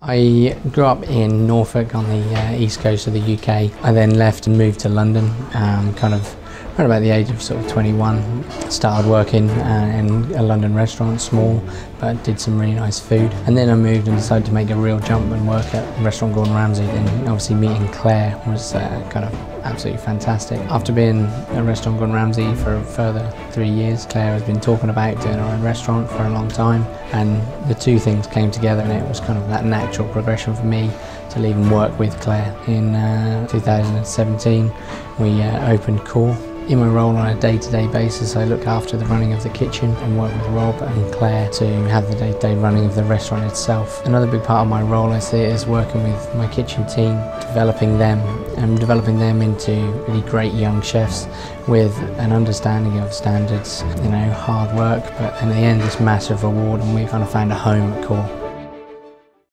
I grew up in Norfolk on the uh, east coast of the UK. I then left and moved to London, um, kind of around about the age of sort of 21. Started working uh, in a London restaurant, small, but did some really nice food. And then I moved and decided to make a real jump and work at restaurant Gordon Ramsay. Then obviously meeting Clare was uh, kind of absolutely fantastic. After being at restaurant Gordon Ramsay for a further three years, Clare has been talking about doing her own restaurant for a long time. And the two things came together and it was kind of that natural progression for me to leave and work with Clare. In uh, 2017, we uh, opened Core in my role on a day-to-day basis, I look after the running of the kitchen and work with Rob and Clare to have the day-to-day running of the restaurant itself. Another big part of my role I see is working with my kitchen team, developing them and developing them into really great young chefs with an understanding of standards, you know, hard work, but in the end this massive reward and we kind of found a home at Core.